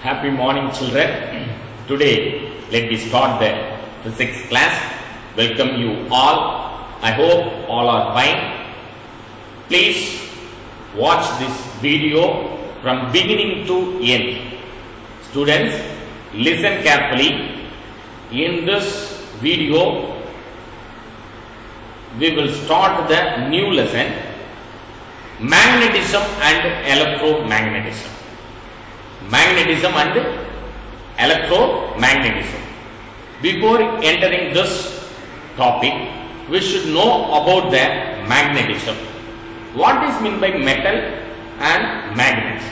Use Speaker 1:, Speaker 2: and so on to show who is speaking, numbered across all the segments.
Speaker 1: Happy morning, children. Today, let me start the physics class. Welcome you all. I hope all are fine. Please watch this video from beginning to end. Students, listen carefully. In this video, we will start the new lesson magnetism and electromagnetism magnetism and electromagnetism. Before entering this topic we should know about the magnetism. What is meant by metal and magnet?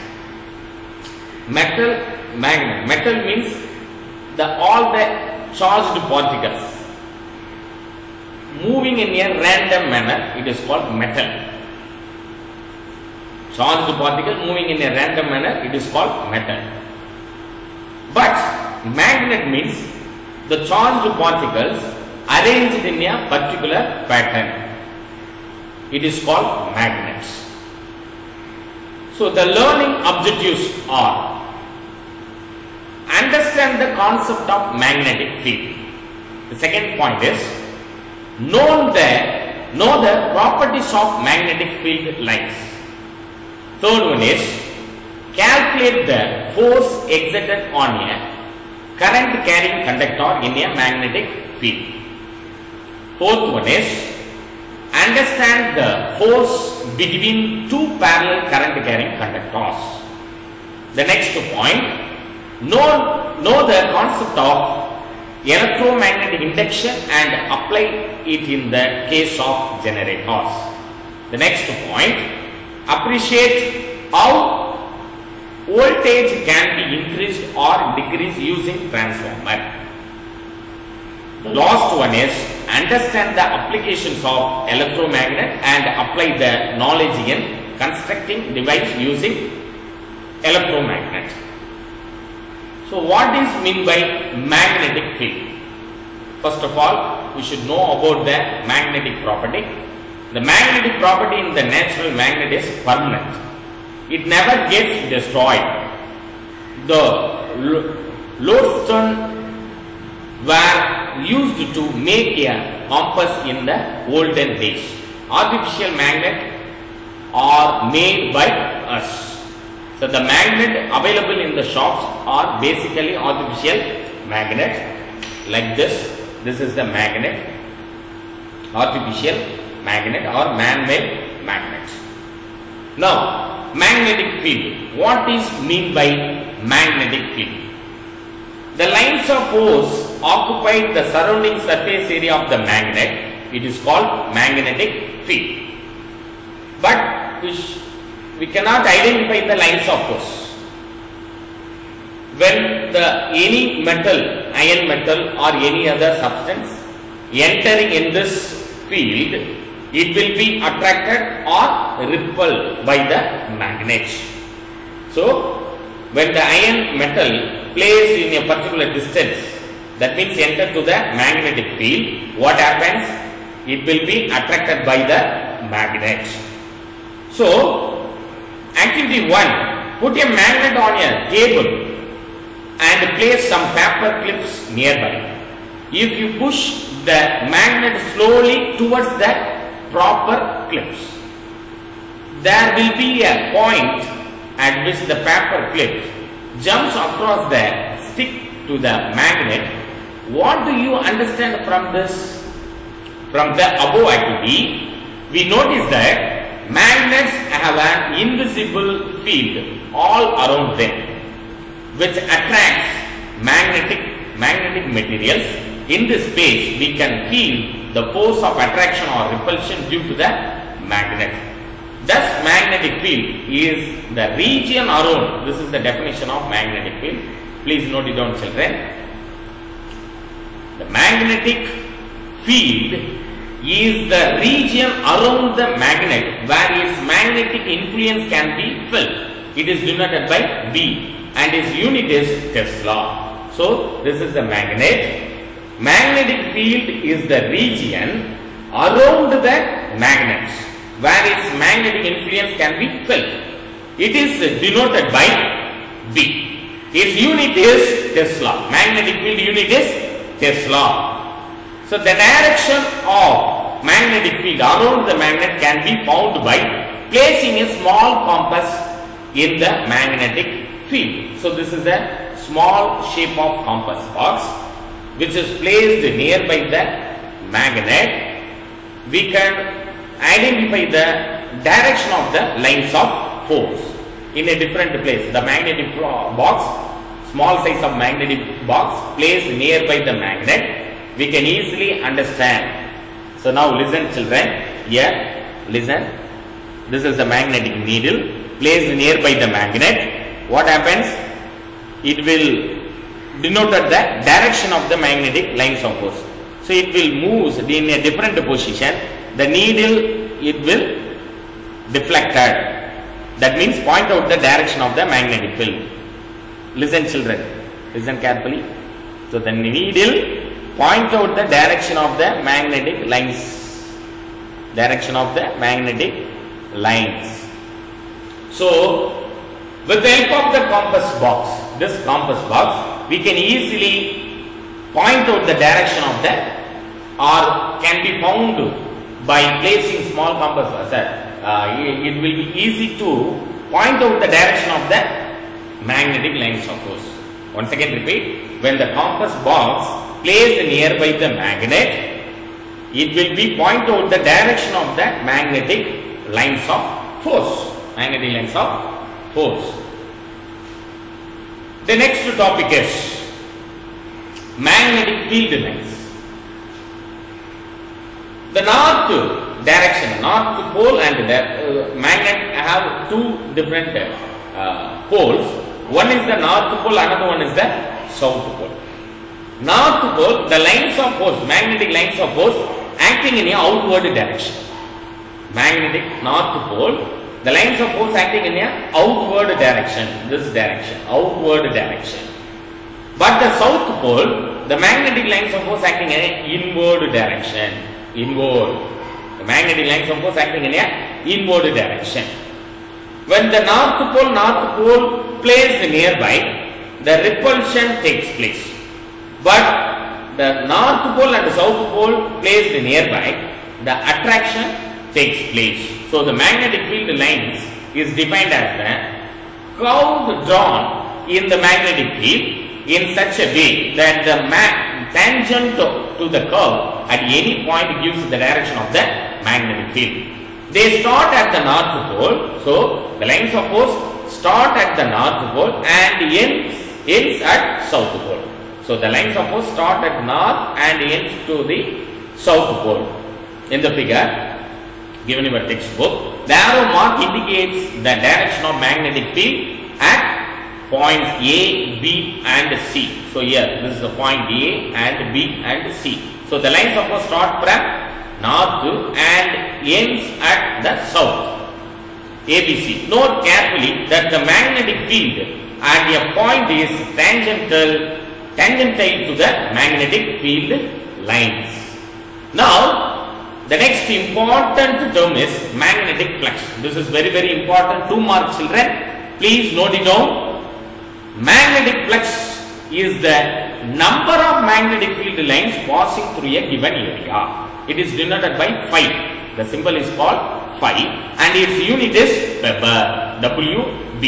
Speaker 1: Metal magnet. Metal means the all the charged particles moving in a random manner. It is called metal charged particle moving in a random manner. It is called metal. But magnet means the charged particles arranged in a particular pattern. It is called magnets. So the learning objectives are understand the concept of magnetic field. The second point is know the know the properties of magnetic field lines Third one is calculate the force exerted on a current carrying conductor in a magnetic field. Fourth one is understand the force between two parallel current carrying conductors. The next point know, know the concept of electromagnetic induction and apply it in the case of generators. The next point appreciate how voltage can be increased or decreased using transformer. The last one is understand the applications of electromagnet and apply the knowledge in constructing device using electromagnet. So what is mean by magnetic field? First of all, we should know about the magnetic property. The magnetic property in the natural magnet is permanent. It never gets destroyed. The lodestone were used to make a compass in the olden days. Artificial magnet are made by us. So the magnet available in the shops are basically artificial magnets like this. This is the magnet, artificial magnet or man-made magnet. Now, magnetic field. What is mean by magnetic field? The lines of force occupy the surrounding surface area of the magnet. It is called magnetic field. But we, we cannot identify the lines of force. When the any metal, iron metal or any other substance entering in this field, it will be attracted or repelled by the magnet. So, when the iron metal placed in a particular distance, that means enter to the magnetic field, what happens? It will be attracted by the magnet. So, activity 1, put a magnet on a table and place some paper clips nearby. If you push the magnet slowly towards the proper clips. There will be a point at which the paper clip jumps across the stick to the magnet. What do you understand from this? From the above activity, we notice that magnets have an invisible field all around them which attracts magnetic magnetic materials. In this space, we can feel the force of attraction or repulsion due to the magnet. Thus, magnetic field is the region around, this is the definition of magnetic field. Please note it down children. The magnetic field is the region around the magnet where its magnetic influence can be felt. It is denoted by B and its unit is Tesla. So, this is the magnet magnetic field is the region around the magnet where its magnetic influence can be felt. It is denoted by B. Its unit is Tesla. Magnetic field unit is Tesla. So the direction of magnetic field around the magnet can be found by placing a small compass in the magnetic field. So this is a small shape of compass box which is placed nearby the magnet. We can identify the direction of the lines of force in a different place. The magnetic box, small size of magnetic box placed nearby the magnet we can easily understand. So now listen children, here listen. This is the magnetic needle placed nearby the magnet. What happens? It will denote the direction of the magnetic lines of force. So it will move in a different position. The needle it will deflected. That means point out the direction of the magnetic field. Listen children, listen carefully. So the needle point out the direction of the magnetic lines direction of the magnetic lines so with the help of the compass box this compass box we can easily point out the direction of that or can be found by placing small compass uh, uh, it will be easy to point out the direction of the magnetic lines of force once again repeat when the compass box placed nearby the magnet, it will be point out the direction of the magnetic lines of force. Magnetic lines of force. The next topic is magnetic field lines. The north direction, north pole and the uh, magnet have two different uh, poles. One is the north pole, another one is the south pole. North pole, the lines of force, magnetic lines of force acting in a outward direction. Magnetic north pole, the lines of force acting in a outward direction, this direction, outward direction. But the south pole, the magnetic lines of force acting in an inward direction, inward. The magnetic lines of force acting in a inward direction. When the north pole, north pole placed nearby, the repulsion takes place. But the north pole and the south pole placed nearby, the attraction takes place. So the magnetic field lines is defined as the curve drawn in the magnetic field in such a way that the tangent to the curve at any point gives the direction of the magnetic field. They start at the north pole, so the lines of force start at the north pole and ends, ends at south pole. So the lines of force start at north and ends to the south pole. In the figure given in your textbook, the arrow mark indicates the direction of magnetic field at points A, B and C. So here this is the point A and B and C. So the lines of force start from north and ends at the south. ABC. Note carefully that the magnetic field at a point is tangential tangential to the magnetic field lines. Now, the next important term is magnetic flux. This is very very important. Two mark children. Please note it down. Magnetic flux is the number of magnetic field lines passing through a given area. It is denoted by phi. The symbol is called phi and its unit is Weber. WB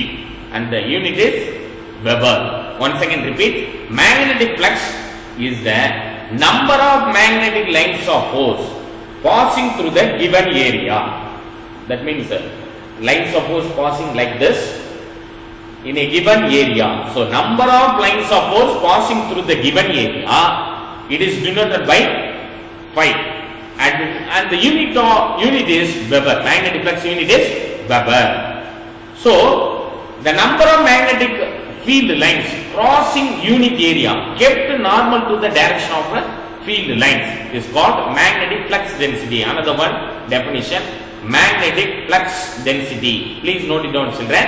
Speaker 1: and the unit is Weber. Once again repeat, magnetic flux is the number of magnetic lines of force passing through the given area. That means uh, lines of force passing like this in a given area. So number of lines of force passing through the given area, it is denoted by phi. And, and the unit of unit is Weber. Magnetic flux unit is Weber. So the number of magnetic field lines crossing unit area kept normal to the direction of the field lines is called magnetic flux density. Another one definition magnetic flux density. Please note it down children.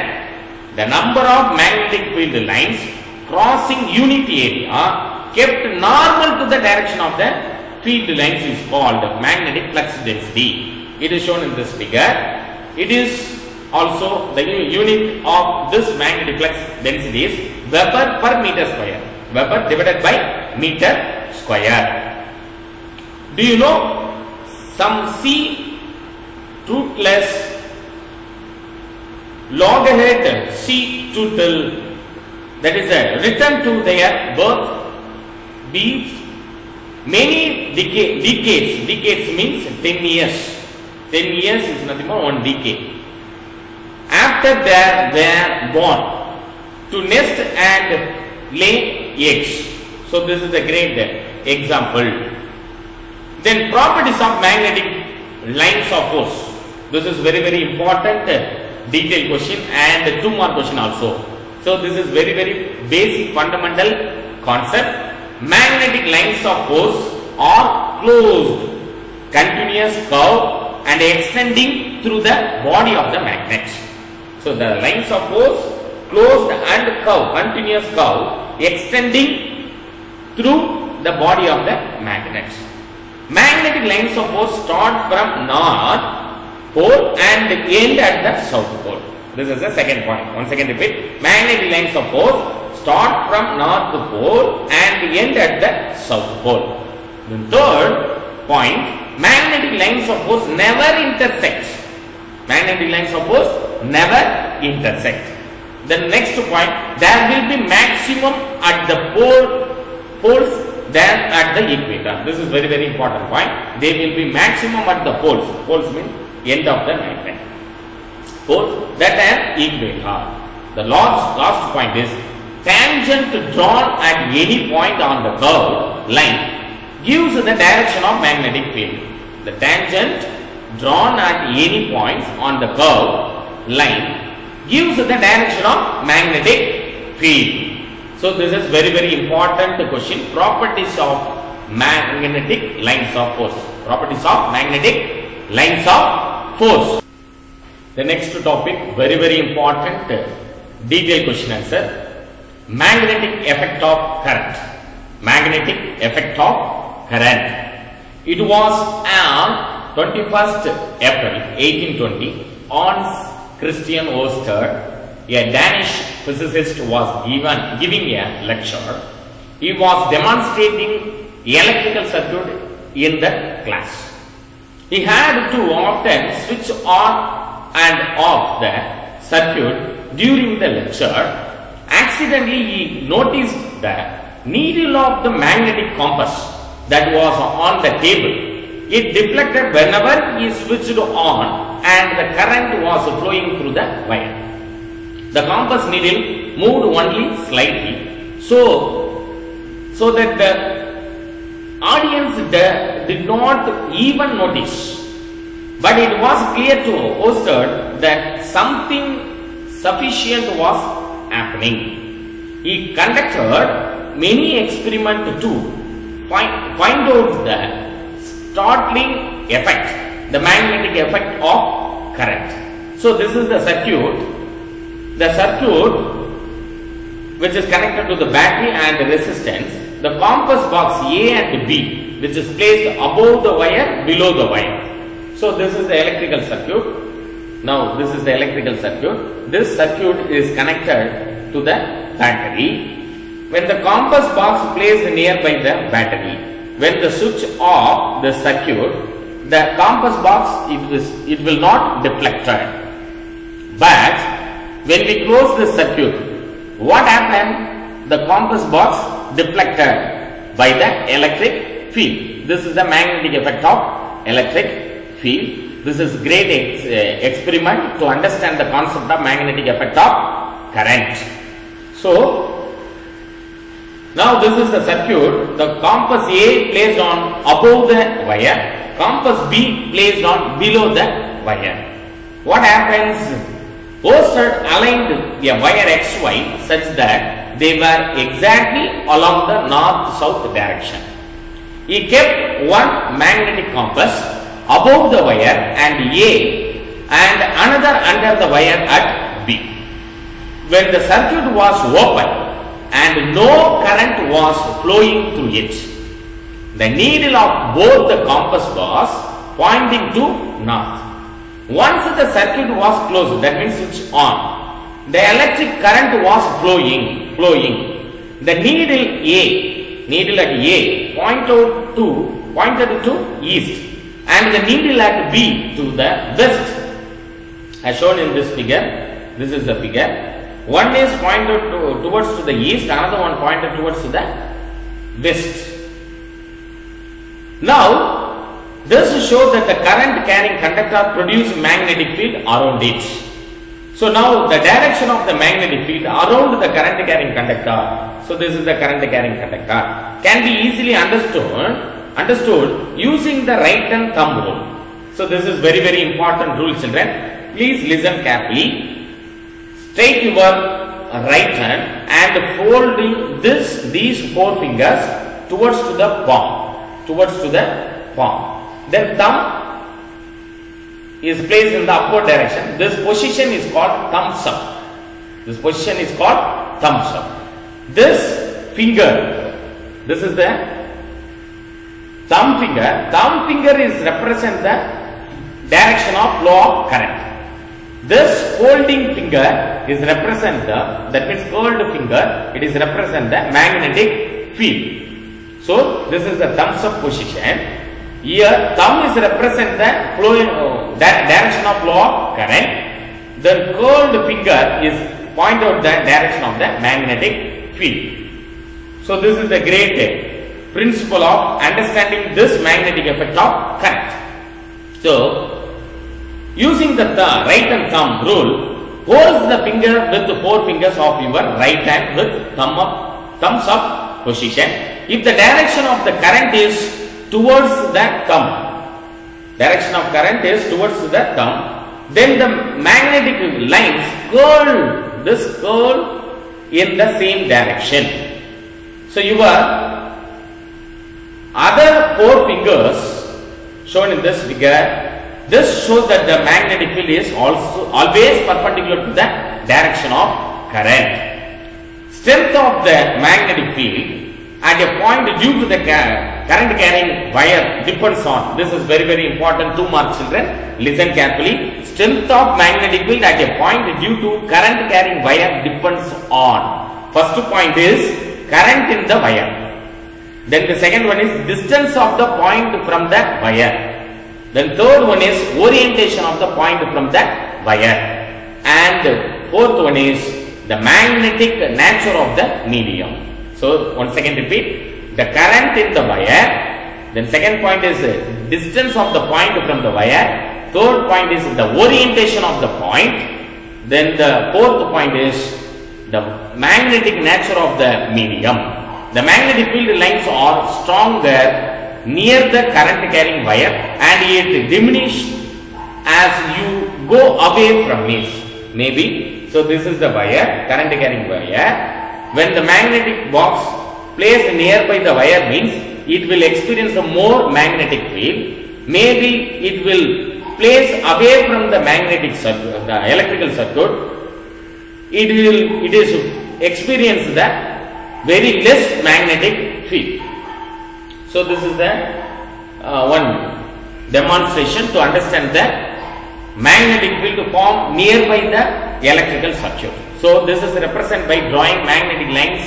Speaker 1: The number of magnetic field lines crossing unit area kept normal to the direction of the field lines is called magnetic flux density. It is shown in this figure. It is Also, the unit of this magnetic flux density is Weber per meter square. Weber divided by meter square. Do you know? Some C rootless loggerhead sea turtle. That is a return to their birth beats many deca- decades. Decades means 10 years. 10 years is nothing more one decade. After that they were born to nest and lay eggs. So this is a great example then properties of magnetic lines of force. This is very very important uh, detailed question and two more question also. So this is very very basic fundamental concept. Magnetic lines of force are closed continuous curve and extending through the body of the magnet. So the lines of force closed and curve continuous curve extending through the body of the magnet magnetic lines of force start from north pole and end at the south pole. This is the second point. Once again repeat. Magnetic lines of force start from north pole and end at the south pole. The third point magnetic lines of force never intersect. Magnetic lines of force never intersect. The next point there will be maximum at the pole poles than at the equator this is very very important point. They will be maximum at the poles. Poles mean end of the magnet poles that are. Equator the last last point is tangent drawn at any point on the curve line gives the direction of magnetic field. The tangent drawn at any point on the curve line gives the direction of magnetic field so this is very very important question. Properties of magnetic lines of force. Properties of magnetic lines of force. The next topic very very important detailed question answer. Magnetic effect of current. Magnetic effect of current. It was on 21st April 1820 Hans Christian Ørsted a Danish physicist was given giving a lecture. He was demonstrating electrical circuit in the class. He had to often switch on and off the circuit during the lecture. Accidentally he noticed the needle of the magnetic compass that was on the table. It deflected whenever he switched on and the current was flowing through the wire the compass needle moved only slightly. So so that the audience did not even notice. But it was clear to Ørsted that something sufficient was happening. He conducted many experiments to find, find out the startling effect the magnetic effect of current. So this is the circuit the circuit which is connected to the battery and the resistance, the compass box A and B which is placed above the wire, below the wire. So this is the electrical circuit. Now this is the electrical circuit. This circuit is connected to the battery. When the compass box placed nearby the battery, when the switch off the circuit, the compass box it, is, it will not deflect. But when we close this circuit, what happened? The compass box deflected by the electric field. This is the magnetic effect of electric field. This is great ex- uh, experiment to understand the concept of magnetic effect of current. So, now this is the circuit. The compass A placed on above the wire, compass B placed on below the wire. What happens? Ørsted aligned a wire XY such that they were exactly along the north-south direction. He kept one magnetic compass above the wire and A and another under the wire at B. When the circuit was open and no current was flowing through it, the needle of both the compass was pointing to north. Once the circuit was closed, that means switch on, the electric current was flowing, flowing. The needle A, needle at A pointed to, pointed to east and the needle at B to the west as shown in this figure. This is the figure. One is pointed to, towards to the east, another one pointed towards to the west. Now, this shows that the current carrying conductor produce magnetic field around it. So now the direction of the magnetic field around the current carrying conductor. So this is the current carrying conductor can be easily understood understood using the right hand thumb rule. So this is very very important rule children. Please listen carefully. Take your right hand and folding this these four fingers towards to the palm towards to the palm. Then thumb is placed in the upward direction. This position is called thumbs up. This position is called thumbs up. This finger, this is the thumb finger. Thumb finger is represent the direction of flow of current. This folding finger is represent the, that means curled finger, it is represent the magnetic field. So, this is the thumbs up position. Here, thumb is represent the flow, uh, that direction of flow of current. The curled finger is point out the direction of the magnetic field. So, this is the great principle of understanding this magnetic effect of current. So, using the th right and thumb rule, hold the finger with the four fingers of your right hand with thumb up, thumbs up position. If the direction of the current is towards that thumb, direction of current is towards the thumb, then the magnetic lines curl, this curl in the same direction. So your other four fingers shown in this figure, this shows that the magnetic field is also always perpendicular to the direction of current. Strength of the magnetic field at a point due to the current carrying wire depends on, this is very very important, two mark children, listen carefully. Strength of magnetic field at a point due to current carrying wire depends on. First point is current in the wire. Then the second one is distance of the point from the wire. Then third one is orientation of the point from the wire. And fourth one is the magnetic nature of the medium. So once again repeat the current in the wire. Then second point is distance of the point from the wire. Third point is the orientation of the point. Then the fourth point is the magnetic nature of the medium. The magnetic field lines are stronger near the current carrying wire and it diminish as you go away from it. Maybe, so this is the wire, current carrying wire. When the magnetic box placed nearby the wire means it will experience a more magnetic field. Maybe it will place away from the magnetic circuit, the electrical circuit. It will, it is experience the very less magnetic field. So this is the uh, one demonstration to understand the magnetic field to form nearby the electrical circuit. So this is represented by drawing magnetic lines,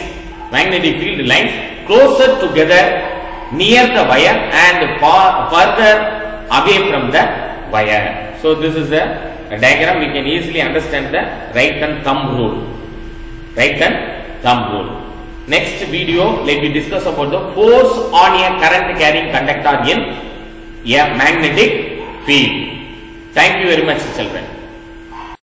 Speaker 1: magnetic field lines closer together near the wire and far further away from the wire. So this is a, a diagram we can easily understand the right hand thumb rule. Right hand thumb rule. Next video, let me discuss about the force on a current carrying conductor in a magnetic field. Thank you very much children.